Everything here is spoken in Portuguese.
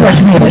Brasil.